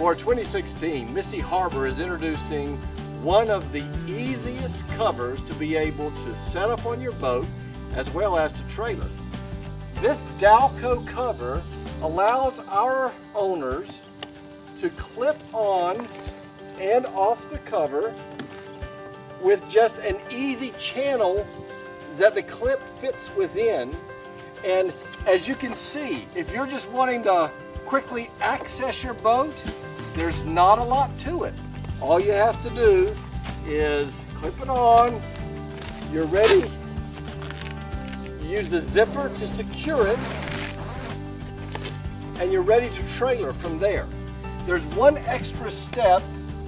For 2016, Misty Harbor is introducing one of the easiest covers to be able to set up on your boat as well as to trailer. This Dowco cover allows our owners to clip on and off the cover with just an easy channel that the clip fits within. And as you can see, if you're just wanting to quickly access your boat, there's not a lot to it. All you have to do is clip it on, you're ready. Use the zipper to secure it, and you're ready to trailer from there. There's one extra step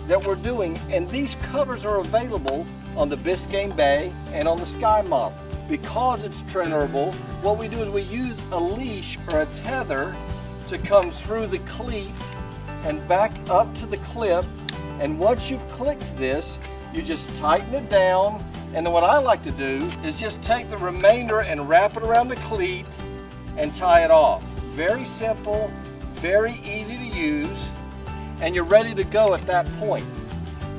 that we're doing, and these covers are available on the Biscayne Bay and on the Sky model. Because it's trailerable, what we do is we use a leash or a tether to come through the cleat and back up to the clip. And once you've clicked this, you just tighten it down. And then what I like to do is just take the remainder and wrap it around the cleat and tie it off. Very simple, very easy to use, and you're ready to go at that point.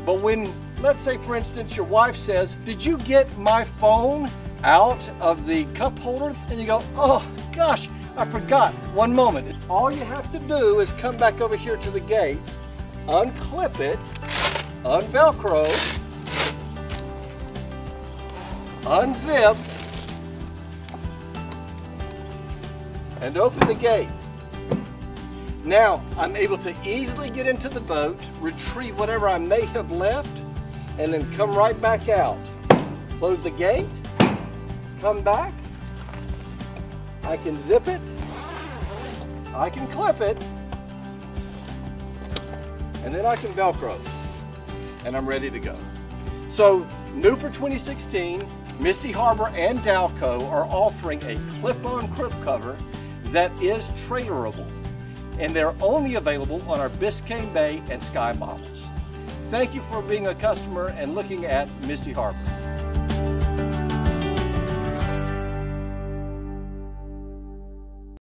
But when, let's say for instance, your wife says, did you get my phone out of the cup holder? And you go, oh gosh, I forgot. One moment. All you have to do is come back over here to the gate, unclip it, unvelcro, unzip, and open the gate. Now I'm able to easily get into the boat, retrieve whatever I may have left, and then come right back out. Close the gate, come back, I can zip it, I can clip it, and then I can Velcro, and I'm ready to go. So new for 2016, Misty Harbor and Dowco are offering a clip-on clip cover that is trailerable, and they're only available on our Biscayne Bay and Sky models. Thank you for being a customer and looking at Misty Harbor.